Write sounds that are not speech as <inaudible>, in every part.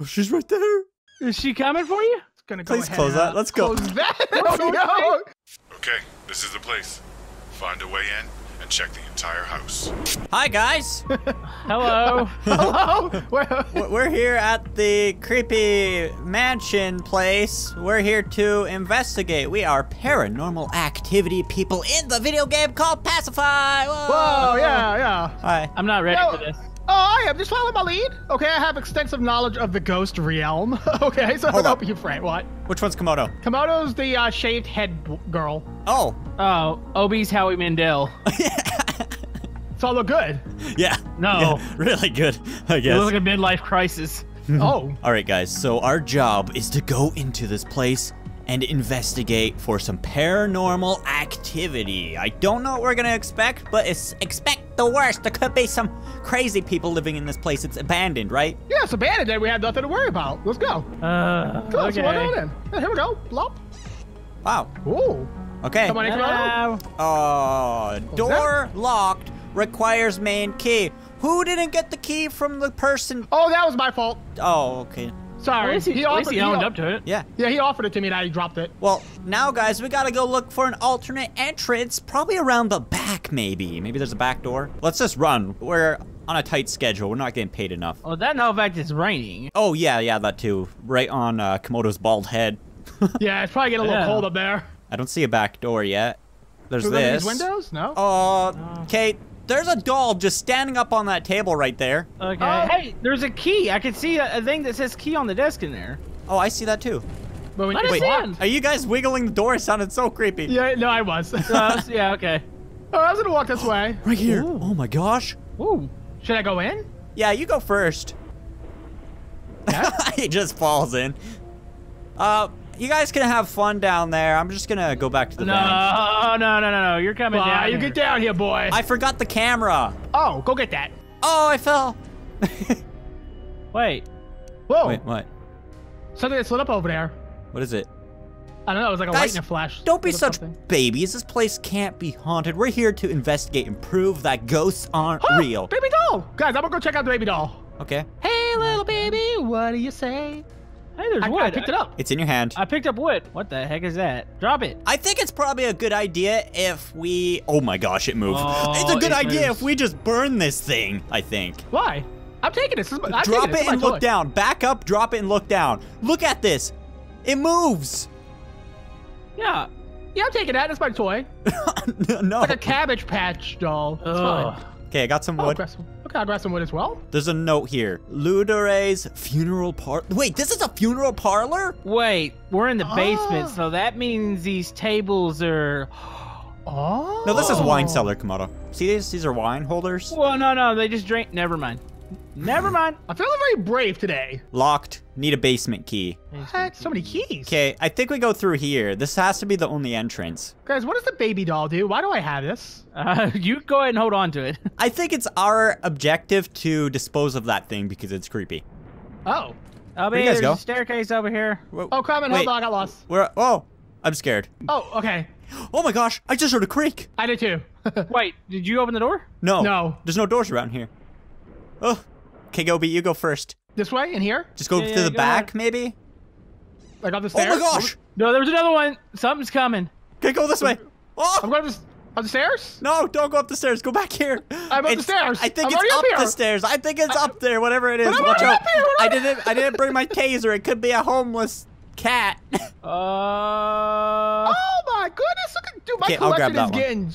Oh, she's right there. Is she coming for you? It's gonna go Please ahead close that. Let's go. Close that. <laughs> Oh, no. Okay, this is the place. Find a way in and check the entire house. Hi, guys. Hello. <laughs> Hello. Where- We're here at the creepy mansion place. We're here to investigate. We are paranormal activity people in the video game called Pacify. Whoa, Whoa, yeah, yeah. Hi. I'm not ready No. for this. Oh, I am. Just follow my lead. Okay, I have extensive knowledge of the ghost realm. <laughs> okay, so Hold I'll up. help you, Frank. What? Which one's Komodo? Komodo's the uh, shaved head b- girl. Oh, Oh, Obi's Howie Mandel. <laughs> It's all look good. yeah. No. Yeah, really good, I It guess. looks like a midlife crisis. oh. All right, guys. So our job is to go into this place and investigate for some paranormal activity. I don't know what we're gonna expect, but it's expect the worst. There could be some crazy people living in this place. It's abandoned, right? Yeah, it's abandoned. And we have nothing to worry about. Let's go. Uh, Come on, so okay. on in. Yeah, here we go. Blop. Wow. Ooh. Okay. Come on in, Komodo. Hello. Oh, door locked. Requires main key. Who didn't get the key from the person? Oh, that was my fault. Oh, okay. At Sorry. least he, at least offered, he owned o- up to it. Yeah. Yeah, he offered it to me and I dropped it. Well, now, guys, we gotta go look for an alternate entrance, probably around the back, maybe. Maybe there's a back door. Let's just run. We're on a tight schedule. We're not getting paid enough. Oh, that no fact it's raining. Oh, yeah, yeah, that too. Right on uh, Komodo's bald head. <laughs> Yeah, it's probably getting a little Yeah. cold up there. I don't see a back door yet. There's Through this. these windows? No. Uh, Kate, there's a doll just standing up on that table right there. Okay. Oh. Hey, there's a key. I can see a, a thing that says key on the desk in there. Oh, I see that too. But when Let it's us locked- in. Are you guys wiggling the door? It sounded so creepy. Yeah, no, I was. <laughs> Uh, yeah. Okay. oh, I was gonna walk this <gasps> way. Right here. Ooh. Oh my gosh. Ooh. Should I go in? Yeah, you go first. <laughs> he just falls in. Uh, you guys can have fun down there. I'm just gonna go back to the No, van. no, no, no, no. You're coming Ah, down. you here. get down here, boy. I forgot the camera. Oh, go get that. Oh, I fell. <laughs> Wait. Whoa. Wait, what? Something that's lit up over there. What is it? I don't know. It was like a Guys, lightning flash. Don't be such something. babies. This place can't be haunted. We're here to investigate and prove that ghosts aren't Oh, real. Baby doll. Guys, I'm gonna go check out the baby doll. Okay. Hey, little baby, what do you say? Hey, there's I, wood. I picked it up. It's in your hand. I picked up wood. What the heck is that? Drop it. I think it's probably a good idea if we. Oh my gosh, it moved. Oh, it's a good it idea moves. if we just burn this thing. I think. Why? I'm taking this. this I'm drop taking this. it and look toy. down. Back up, drop it and look down. Look at this. It moves. Yeah. Yeah, I'm taking that. That's my toy. <laughs> no. It's Like a cabbage patch doll. It's Ugh. fine. Okay, I got some Oh, wood. some. Okay, I'll grab some wood as well. There's a note here. Ludore's funeral par. Wait, this is a funeral parlor? Wait, we're in the basement, Ah. so that means these tables are. Oh. <gasps> No, this is wine cellar, Komodo. See these? These are wine holders. Well, no, no, they just drink. Never mind. Never mind. I'm feeling very brave today. Locked. Need a basement key. What? So many keys. Okay, I think we go through here. This has to be the only entrance. Guys, what does the baby doll do? Why do I have this? Uh, <laughs> you go ahead and hold on to it. I think it's our objective to dispose of that thing because it's creepy. Oh. I'll be you guys there's go? a staircase over here. Whoa, Oh, Carmen, Wait. hold on. I got lost. Where? Oh, I'm scared. Oh, okay. Oh my gosh, I just heard a creak. I did too. <laughs> Wait, did you open the door? No. No. There's no doors around here. Oh. Okay, Gobi, you go first. this way? In here? Just go Yeah, to yeah, the go back, ahead. maybe? Like up the Oh stairs? my gosh! No, there's another one. Something's coming. Okay, go this way. Oh! I'm Oh! going up the, up the stairs? No, don't go up the stairs. Go back here. I'm up the It's- stairs. I think I'm it's already up up the here. stairs. I think it's up there, whatever it is. But I'm Watch already out. up here. We're I didn't I didn't bring my <laughs> taser. It could be a homeless cat. <laughs> Uh, Oh my goodness! Look at dude, my Okay, I'll grab collection that is one. getting.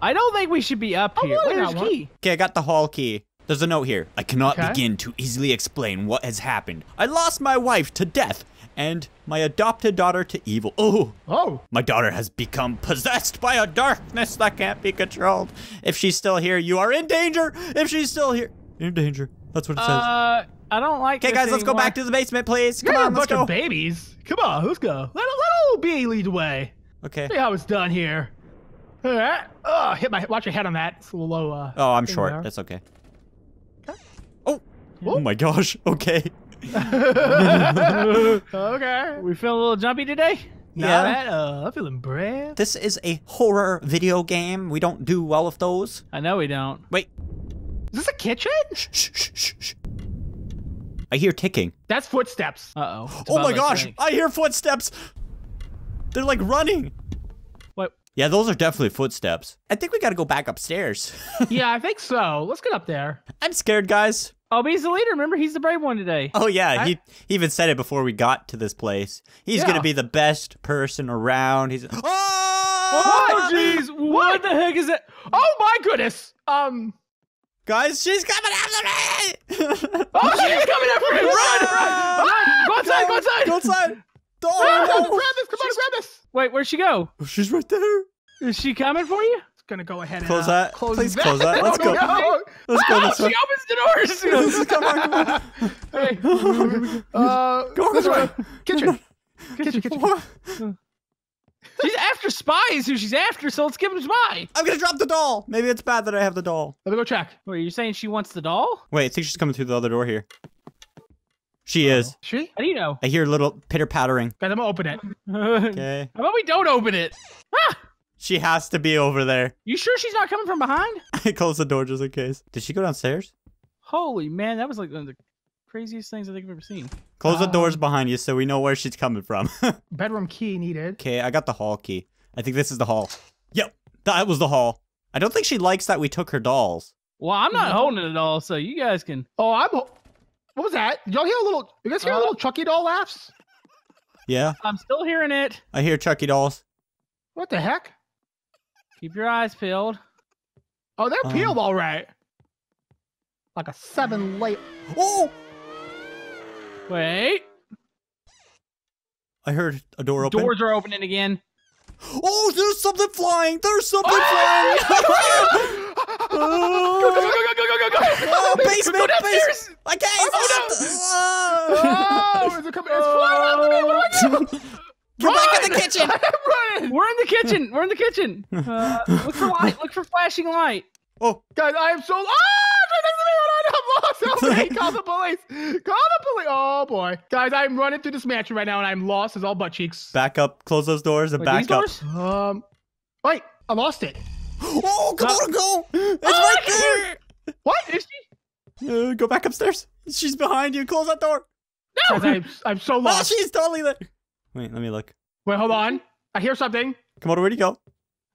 I don't think we should be up here. wanting Where's that key? Okay, I got the hall key. There's a note here. I cannot Okay. begin to easily explain what has happened. I lost my wife to death and my adopted daughter to evil. Oh, Oh. my daughter has become possessed by a darkness that can't be controlled. If she's still here, you are in danger. If she's still here, you're in danger. That's what it says. Uh, I don't like. Okay, guys, let's go back to the basement, please. Come You're on, let's go. babies. Come on, let's go. Let, let old B lead the way. Okay. See how it's done here. All right. Oh, hit my. Watch your head on that. It's a little low. Uh, Oh, I'm short. there. That's okay. Oh. Oh my gosh. <laughs> Okay. okay. We feel a little jumpy today. Not Yeah. bad. Uh, I'm feeling brave. This is a horror video game. We don't do well with those. I know we don't. Wait. Is this a kitchen? Shh, shh, shh, shh, shh. I hear ticking. That's footsteps. Uh oh. Oh my gosh, I hear footsteps. They're like running. What? Yeah, those are definitely footsteps. I think we gotta go back upstairs. <laughs> yeah, I think so. Let's get up there. I'm scared, guys. Oh, but he's the leader. Remember, he's the brave one today. Oh yeah, I- he, he even said it before we got to this place. He's Yeah. gonna be the best person around. He's oh, Oh, jeez. What the heck is that? Oh my goodness. Um. guys, she's coming after me. <laughs> Oh, she's coming after me. Run, run, run. Go outside. Go outside. Go outside. Oh, grab this. Come on, grab this. Wait, where'd she go? She's right there. Is she coming for you? It's gonna go ahead and Close uh, that. Close Please that. close that. Let's <laughs> go. No. Let's go Oh, this <laughs> she way. opens the doors. come on, come on. <laughs> Hey, Uh, Go this this way. way. Kitchen. Kitchen. Kitchen. she's after spies who she's after, so let's give him a spy. I'm gonna drop the doll. Maybe it's bad that I have the doll. Let me go check. Wait, you're saying she wants the doll? Wait, I think she's coming through the other door here. She is. She? How do you know? I hear a little pitter pattering. Guys, I'm gonna open it. Okay. How about we don't open it? Ah! She has to be over there. You sure she's not coming from behind? <laughs> I close the door just in case. Did she go downstairs? Holy man, that was like one of the craziest things I think I've ever seen. Close the doors Um, behind you so we know where she's coming from. <laughs> Bedroom key needed. okay, I got the hall key. I think this is the hall. Yep, that was the hall. I don't think she likes that we took her dolls. Well, I'm not No. holding it all, so you guys can. Oh, I'm. What was that? Y'all hear a little? You guys hear a Uh, little Chucky doll laughs? Yeah, I'm still hearing it. I hear Chucky dolls. What the heck? Keep your eyes peeled. Oh, they're um, peeled all right. Like a seven late. Oh! Wait. I heard a door open. Doors are opening again. Oh, there's something flying. There's something flying. go, go, go, go, go, go, go, go. Oh, basement, go basement. I can't. Oh, no. oh. oh, it's coming. It's flying. What do I do? Get back in the kitchen! <laughs> I'm running. We're in the kitchen. We're in the kitchen. <laughs> Uh, look for light. Look for flashing light. Oh, Guys, I am so. Ah, it's right me. I'm lost. Help me. Call the police. Call the police. Oh, boy. Guys, I'm running through this mansion right now and I'm lost as all butt cheeks. back up, close those doors, and Wait, back these up. doors? Um, wait, I lost it. <gasps> Oh, come Uh, on, go! It's Oh, right there! What is she? Uh, go back upstairs. She's behind you. Close that door. Guys, I'm, <laughs> I'm so Oh, lost. she's totally there. Wait, let me look. Wait, hold on. I hear something. Come on, where'd you go?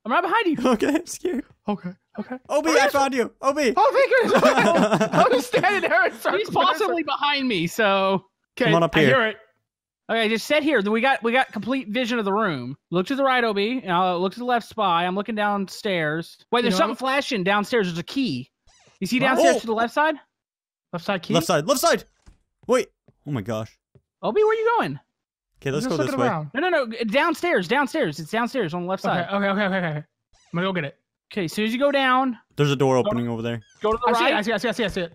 I'm right behind you. <laughs> Okay, I'm scared. Okay, okay. Obi, Oh, I found you. Obi. Oh, thank goodness. <laughs> <laughs> I was standing there in circles. He's possibly behind me, so Okay, Come on up here. I hear it. okay. Just sit here. We got we got complete vision of the room. Look to the right, Ob. And I'll look to the left, spy. I'm looking downstairs. Wait, there's You know something what? flashing downstairs. There's a key. You see downstairs Oh. to the left side? Left side key. Left side. Left side. Wait. Oh my gosh. Ob, where are you going? Okay, let's just go this way. around. No, no, no. Downstairs. Downstairs. It's downstairs on the left Okay, side. okay, okay, okay, okay. I'm gonna go get it. Okay. As soon as you go down, There's a door opening over there. go to the. I right. see it. I see it. I see it. I see it.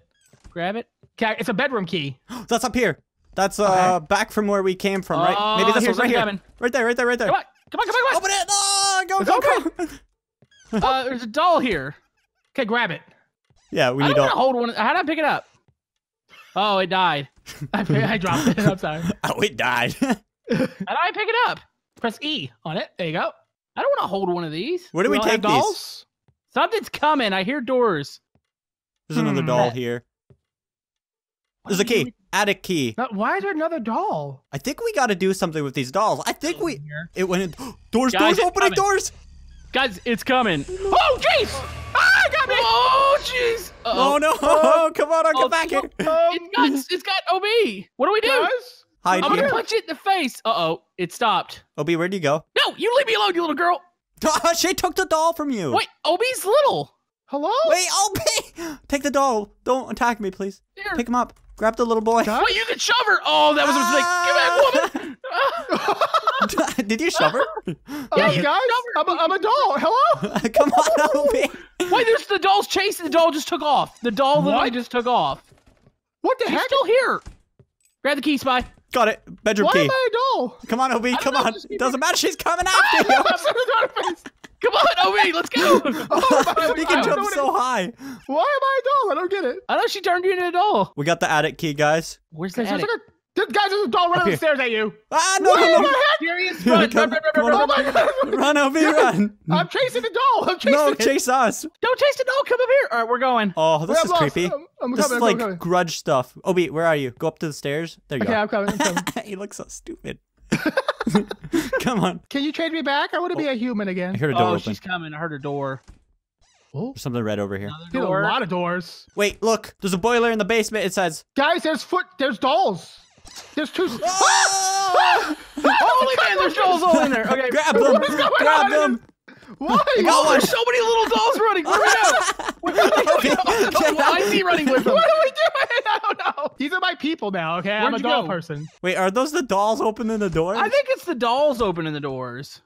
Grab it. Okay, it's a bedroom key. <gasps> That's up here. That's uh back from where we came from, right? Oh, Maybe this here's right here. coming. Right there, right there, right there. Come on. Come on. Come on. Come Open it! Oh, go, It's go, go! <laughs> Uh, there's a doll here. Okay, grab it. Yeah, we I need don't want to hold one. How did I pick it up? Oh, it died. <laughs> <laughs> I, I dropped it. I'm sorry. Oh, it died. <laughs> How did I pick it up? Press E on it. There you go. I don't want to hold one of these. Where do we all have take these? dolls? Something's coming. I hear doors. There's another Hmm. doll here. There's a key. Attic key. Uh, Why is there another doll? I think we got to do something with these dolls. I think we. It went in. <gasps> Doors, Guys, doors, opening coming. doors. Guys, it's coming. Oh, jeez! Ah, got me! Oh, jeez. Oh Uh-oh. no! <laughs> Oh, come on, I'll Oh, come back here. Um, It's got, it's got OB. What do we do? guys? Hide I'm gonna here. punch it in the face. Uh oh, it stopped. Obi, where'd you go? No, you leave me alone, you little girl. <laughs> she took the doll from you. Wait, Obi's little. Hello? Wait, Obi! <gasps> Take the doll. Don't attack me, please. Here. Pick him up. Grab the little boy. Guys? Wait, you can shove her. Oh, that was a mistake. Give back, woman. <laughs> Did you shove her? <laughs> Uh, you guys, I'm a, I'm a doll. Hello? come on, Obi. Wait, there's the doll's chasing. The doll just took off. The doll literally What? just took off. What the She's heck? still here. Grab the key, spy. Got it. Bedroom Why key. am I a doll? Come on, Obi. Come know, on. just Doesn't matter. She's coming ah, after you. <laughs> I'm sorry, it's on her face. Come on, OB, let's go. <laughs> Oh, <laughs> he I can don't jump so high. Why am I a doll? I don't get it. I know she turned you into a doll. We got the attic key, guys. Where's the attic? like a Th- Guys, there's a doll running up the stairs at you. Ah, no, What no, no. heck? Serious Here, run, come- run, run, come run, on. run, Oh my god! Run, Obi, <laughs> run. I'm chasing the doll. I'm chasing No, it. chase us. Don't chase the doll. Come up here. All right, we're going. Oh, this I'm is creepy. I'm, I'm This coming. is I'm like coming. grudge stuff. Obi, where are you? Go up to the stairs. There you Okay, are. I'm coming. I'm coming. <laughs> he looks so stupid. <laughs> Come on. Can you trade me back? I want to be a human again. I heard a door Oh, open. she's coming. I heard a door. Oh, There's something red over here. Another a lot of doors. Wait, look. There's a boiler in the basement. It says. Guys, there's foot. There's dolls. There's two. Oh! Ah! Ah! <laughs> Holy man, there's dolls all in there. Okay, Grab them! What is going Grab on? them! Why? Oh, there's so many little dolls running. Where we go? Get Well, I see running with them. What are we doing? <laughs> I don't know. These are my people now. Okay, I'm a doll go? person. Wait, are those the dolls opening the doors? I think it's the dolls opening the doors.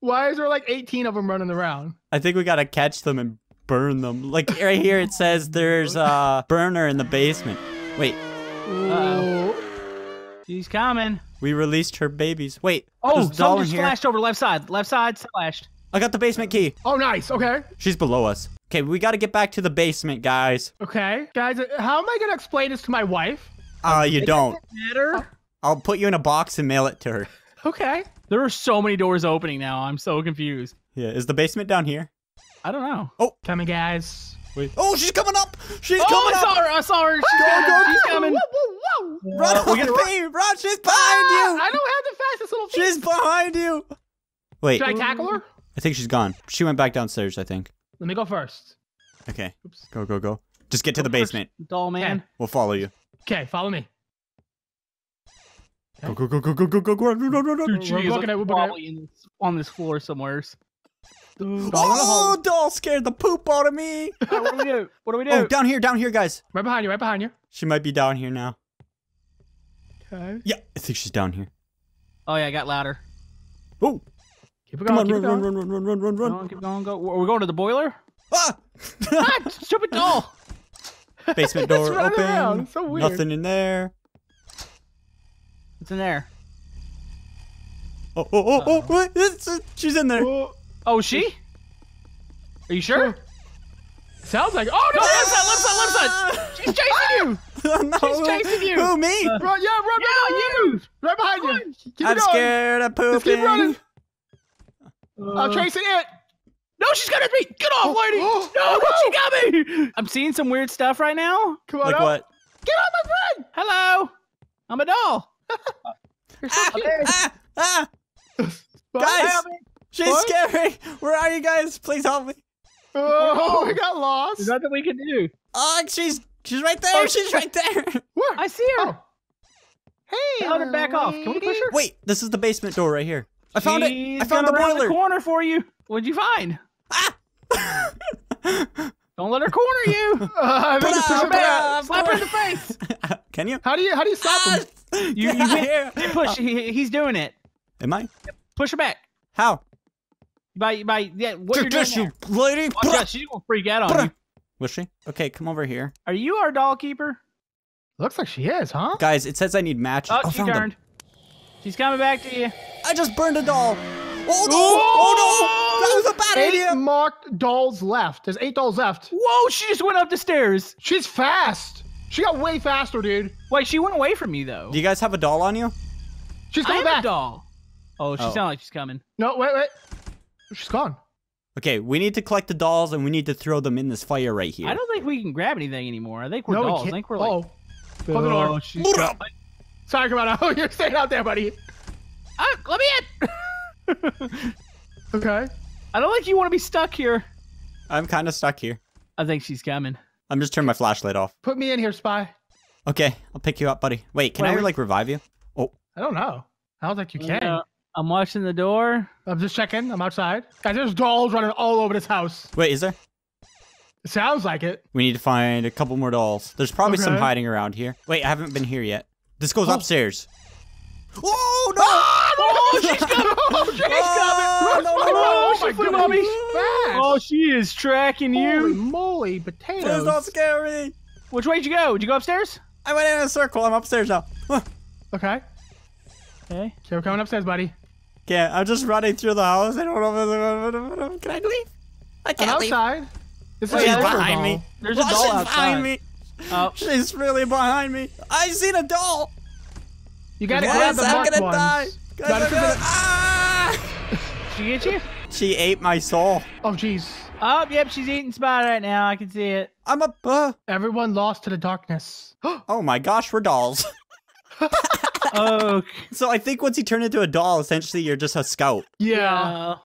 Why is there like 18 of them running around? I think we gotta catch them and burn them. Like right here, it says there's a burner in the basement. Wait, Uh-oh. She's coming. we released her babies. Wait, Oh, there's something just here. flashed over left side. Left side splashed. I got the basement key. Oh, nice. Okay. She's below us. Okay, we gotta get back to the basement, guys. Okay. Guys, uh, how am I going to explain this to my wife? Uh, you don't. Matter. I'll put you in a box and mail it to her. Okay. There are so many doors opening now. I'm so confused. Yeah, is the basement down here? I don't know. Oh. Coming, guys. Wait. Oh, she's coming up! She's Oh, coming I up! saw her. I saw her. She's coming. She's coming. Whoa, whoa, whoa. Run, Uh, we gotta Run! She's behind Ah, you! I don't have the fastest little feet. She's behind you! Wait, Should I tackle her? I think she's gone. She went back downstairs, I think. Let me go first. Okay. Oops. Go, go, go. Just get to the basement. Doll man. We'll follow you. Okay, follow me. Go, go, go, go, go, go, go, go, run, run, run, run. Dude, We're looking look- at we're probably in this, on this floor somewhere. Doll Oh, doll scared the poop out of me. what do we do? What do we <laughs> do? Oh, down here, down here, guys. Right behind you, right behind you. She might be down here now. Okay. Yeah, I think she's down here. Oh yeah, I got louder. Oh, Keep it come on, keep run, it run, going. run, run, run, run, Go run. on, keep going. Go. Are we going to the boiler? Ah! <laughs> Ah, stupid doll. <laughs> Basement door running open. around, so weird. Nothing in there. What's in there? Oh, oh, oh, oh, wait, it's- she's in there. Oh, Oh, she? Are you sure? sounds like. Oh no! No, left side, left side, left side. <laughs> She's chasing you. <laughs> no, She's chasing you. Who, me? Run, yeah, run, Yeah, run, you. Right behind you. Keep I'm it going. scared of Just keep running. pooping. I'm chasing it. No, she's got me. Get off, lady. oh, no, oh, she got me. I'm seeing some weird stuff right now. Come on Like up. what? Get on my friend. Hello. I'm a doll. <laughs> You're so Ah, cute. ah, ah, Bye. guys. Help me. she's What? scary. Where are you guys? Please help me. <laughs> Oh, we got lost. There's nothing we can do. Oh, she's she's right there. Oh, she's right there. <laughs> Where? I see her. Oh. Hey, Tell her back off. Can we push her? Wait, this is the basement door right here. I found it. I found the boiler. The corner for you. What'd you find? Ah! Don't let her corner you. Uh, <laughs> I think Put it's up, so put up. Slap her in the face. Can you? How do you how do you stop Ah, him? You, get you out hit, here. push. He, he's doing it. Am I? Push her back. How? By by yeah. What you're doing Just you there. lady. Oh, Watch out, she's gonna freak out on you. Was she? Okay, come over here. Are you our doll keeper? Looks like she is, huh? Guys, it says I need matches. Oh, she found them. turned. She's coming back to you. I just burned a doll. Oh no! Oh no! That was a bad Eight idea. marked dolls left. There's eight dolls left. Whoa! She just went up the stairs. She's fast. She got way faster, dude. Wait, she went away from me though. Do you guys have a doll on you? She's I coming back. a doll. Oh, she Oh. sounds like she's coming. No, wait, wait. She's gone. Okay, we need to collect the dolls and we need to throw them in this fire right here. I don't think we can grab anything anymore. I think we're no, dolls. we I think we're like. oh, close the door. Oh, she's got- Sorry, come on. <laughs> Oh, you're staying out there, buddy. Ah, let me in. <laughs> Okay. I don't think you want to be stuck here. I'm kind of stuck here. I think she's coming. I'm just turning my flashlight off. Put me in here, spy. Okay, I'll pick you up, buddy. Wait, can Wait, I like revive you? Oh, I don't know. I don't think you can. Uh, I'm watching the door. I'm just checking. I'm outside. Guys, there's dolls running all over this house. wait, is there? It sounds like it. We need to find a couple more dolls. There's probably some hiding around here. Wait, I haven't been here yet. This goes Oh. upstairs. Oh, oh no! Oh, she's coming! <laughs> Oh, she's Oh, coming! no, no, Run, no. run, Oh, oh my she flew goodness, on me. he's fast. Oh, she is tracking Holy you. moly, potatoes. don't scary. Which way did you go? Did you go upstairs? I went in a circle. I'm upstairs now. Huh. Okay. Okay. Okay, we're coming upstairs, buddy. Can't. I'm just running through the house. I don't know. if- Can I leave? I I'm can't leave. outside. Oh, is she's a behind me. There's a Oh, doll she's outside. behind me. Oh, She's really behind me. I seen a doll. You gotta Yes, grab the I'm gonna ones. die. Guys, Gotta I'm gonna- Ah! <laughs> She get you? She ate my soul. Oh, jeez. Oh, yep, she's eating spot right now. I can see it. I'm a. Uh, Everyone lost to the darkness. <gasps> oh my gosh, we're dolls. <laughs> Oh, <laughs> so I think once you turn into a doll, essentially you're just a scout. yeah. uh,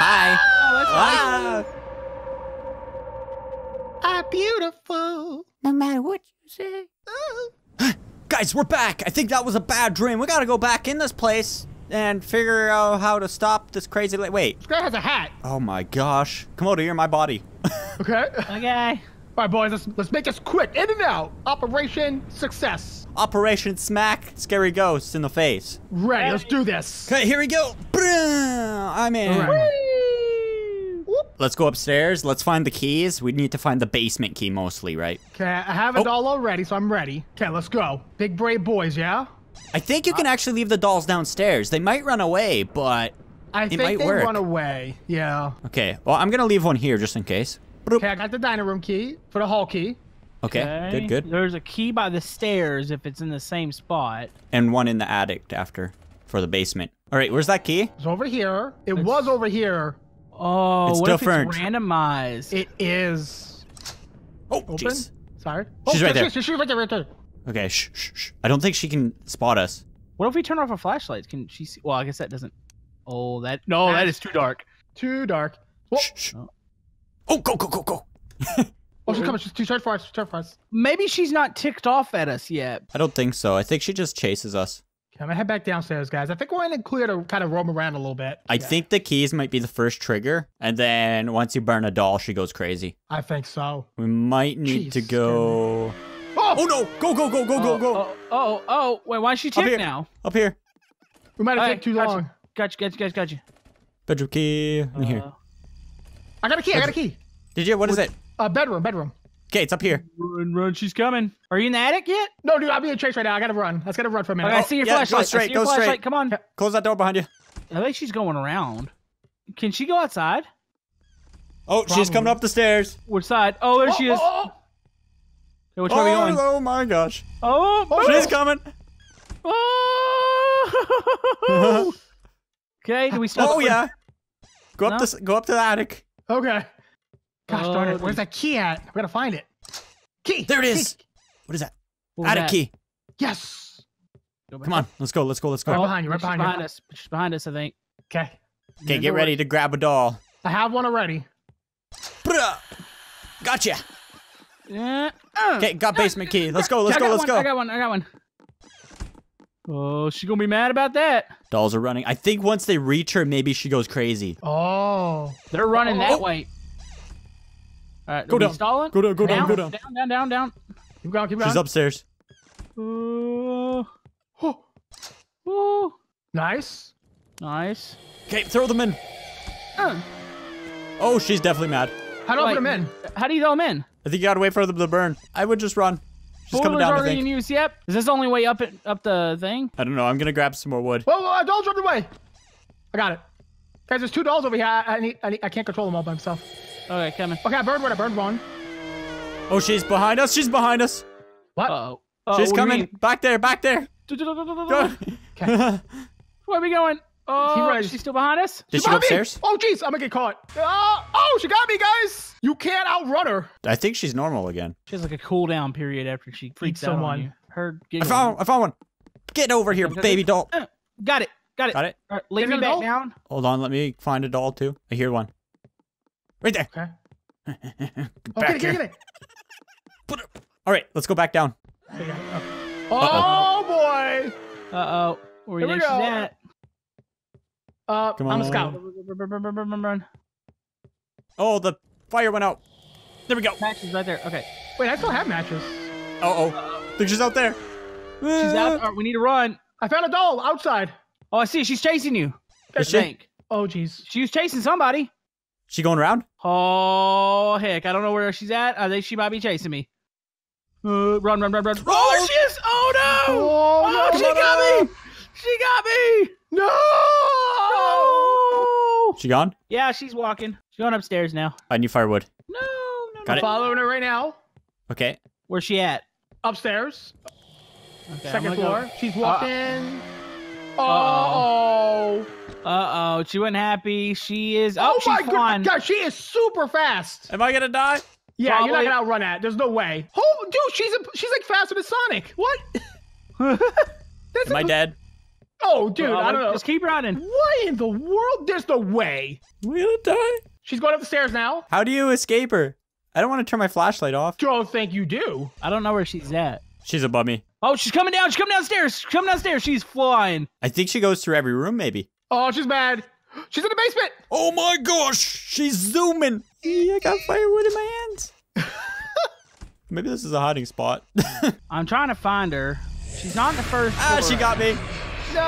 Hi. oh, that's Ah. nice. Ah, beautiful. No matter what you say. <gasps> Guys, we're back. I think that was a bad dream. We gotta go back in this place and figure out how to stop this crazy. Li- Wait. This guy has a hat. Oh my gosh. Come over here, my body. Okay. Okay. All right, boys. Let's let's make this quick. In and out. Operation success. Operation Smack Scary Ghosts in the face. Ready. Let's do this. Okay, here we go. I'm in. All right. Let's go upstairs. Let's find the keys. We need to find the basement key mostly, right? Okay, I have it Oh. all already, so I'm ready. Okay, let's go. Big brave boys, yeah. I think you can uh, actually leave the dolls downstairs. They might run away, but I think might they work. run away. Yeah. okay. Well, I'm gonna leave one here just in case. Okay, I got the dining room key for the hall key. Okay, good, good. There's a key by the stairs if it's in the same spot. And one in the attic after for the basement. All right, where's that key? It's over here. It was over here. Oh, It's what different. if it's randomized? It is Oh, open. jeez. Sorry. She's oh, right there. She's, she's right there, right there. Okay, shh, shh, shh. I don't think she can spot us. what if we turn off our flashlights? Can she see? Well, I guess that doesn't. Oh, that no, That's- too dark. Too dark. Whoa. Shh, shh. Oh, go, go, go, go. <laughs> Oh, she's coming. She's too short for us. Too short for us. Maybe she's not ticked off at us yet. I don't think so. I think she just chases us. Okay, I'm gonna head back downstairs, guys. I think we're in the clear to kind of roam around a little bit. I Yeah, think the keys might be the first trigger, and then once you burn a doll, she goes crazy. I think so. We might need to go. Oh, Oh no! Go, go, go, go, go, go! Oh, oh, oh, wait, why is she Up here. ticked now? Up here. we might have Hey, taken too gotcha. long. Gotcha, gotcha, gotcha, gotcha. Bedroom key in here. Uh, I got a key. I got a key. Did you? What is it? Uh, bedroom, bedroom. Okay, it's up here. run, run, she's coming. Are you in the attic yet? No, dude, I'm being chased right now. I gotta run. Let's gotta run for a minute. Okay, I Oh, see your yeah, go flashlight. I straight, see your go straight. Come on. Close that door behind you. I think she's going around. Can she go outside? Oh, she's coming up the stairs. Which side? Oh, there oh, she is. oh, Okay, which way are we Oh, going? oh my gosh. Oh, She's boom. coming. Oh. <laughs> okay, do we stop? Oh yeah. Go up No? this. Go up to the attic. oh. Okay. Gosh darn it. Where's that key at? We gotta find it. Key. There it is. Key. What is that? What was attic that? key. Yes. Come on. Let's go. Let's go. Let's go. Right go. behind you. Right She's behind you. behind us. She's behind us, I think. Okay. Okay, get ready to grab a doll. I have one already. Bruh. Gotcha. Yeah. Uh, Okay, got basement key. Let's go. Let's I go. Let's one, go. I got one. I got one. Oh, she gonna be mad about that. Dolls are running. I think once they reach her, maybe she goes crazy. Oh. They're running Oh. that way. All right, Go are we down. Stalling? Go down, go down, down, go down. Down, down, down, down. Keep going. Keep going. She's upstairs. Ooh, Oh, ooh, nice. nice. Okay, throw them in. Uh, Oh, she's definitely mad. How do I Wait. put them in? how do you throw them in? I think you gotta wait for them to burn. I would just run. She's coming Boiler's down, I already in think. use. Yep. Is this the only way up it up the thing? I don't know. I'm gonna grab some more wood. Whoa, whoa, dolls jumped away. I got it. Guys, there's two dolls over here. I, I need, I need, I can't control them all by myself. Okay, coming. Okay, I burned one. I burned one. Oh, she's behind us. She's behind us. What? Uh oh. Uh, She's what coming. Back there. Back there. Okay. Where are we going? Oh, ready. she's still behind us. Did she go Behind me! upstairs? Oh, jeez, I'm gonna get caught. Uh, oh, she got me, guys. You can't outrun her. I think she's normal again. She has like a cooldown period after she freaks out someone. on you. Her I giggling. found. I found one. Get over here, baby doll. Uh, got it. Got it. Got it. All right, lay me back down. Hold on. Let me find a doll too. I hear one. Right there. Okay. <laughs> Get Oh, back get it, get it, get it. All right, let's go back down. Okay, got it. Oh, boy. Uh oh. Where do Here you we go. at? Uh, Come I'm a scout. Run, run, run, run, run, run. Oh, the fire went out. There we go. Matches right there. Okay. Wait, I still have matches. Uh oh. Think she's out there. She's out. All right, we need to run. I found a doll outside. Oh, I see. She's chasing you. Is I she? think. Oh, jeez. She was chasing somebody. She going around? Oh heck! I don't know where she's at. I think she might be chasing me. Uh, run, run, run, run! Oh, there she is! Oh no! Oh, Oh, no, she no, got no. me! She got me! No! Oh! She gone? Yeah, she's walking. She's going upstairs now. I need firewood. No, no, Got no. it. Following her right now. Okay. Where's she at? Upstairs. Okay, Second gonna go- floor. She's walked Uh, in. Uh-oh. Oh. Uh oh, she wasn't happy. She is. Oh, Oh, she's my flying. god. God, she is super fast. Am I gonna die? Yeah, you're not gonna outrun that. There's no way. Oh, dude, she's a, she's like faster than Sonic. What? <laughs> That's Am I a- dead? Oh, dude, Uh, I don't know. Just keep running. What in the world? There's no way. We gonna die? She's going up the stairs now. How do you escape her? I don't want to turn my flashlight off. Don't think you do. I don't know where she's at. She's above me. Oh, she's coming down. She's coming downstairs. She's coming downstairs. She's flying. I think she goes through every room, maybe. Oh, she's mad. She's in the basement. Oh my gosh, she's zooming. I got firewood in my hands. <laughs> maybe this is a hiding spot. <laughs> I'm trying to find her. She's not in the first. ah, floor. she got me. No.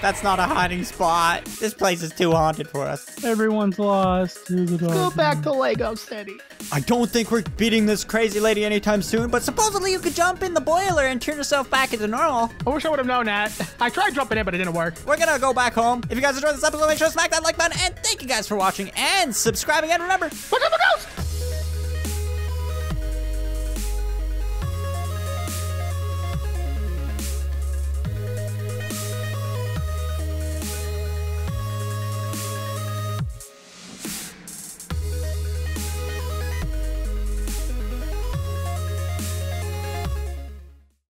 That's not a hiding spot. This place is too haunted for us. Everyone's lost. The Go back to Lego City. I don't think we're beating this crazy lady anytime soon, but supposedly you could jump in the boiler and turn yourself back into normal. I wish I would have known that. I tried jumping in, but it didn't work. We're gonna go back home. If you guys enjoyed this episode, make sure to smack that like button, and thank you guys for watching and subscribing. And remember, Look at the ghost!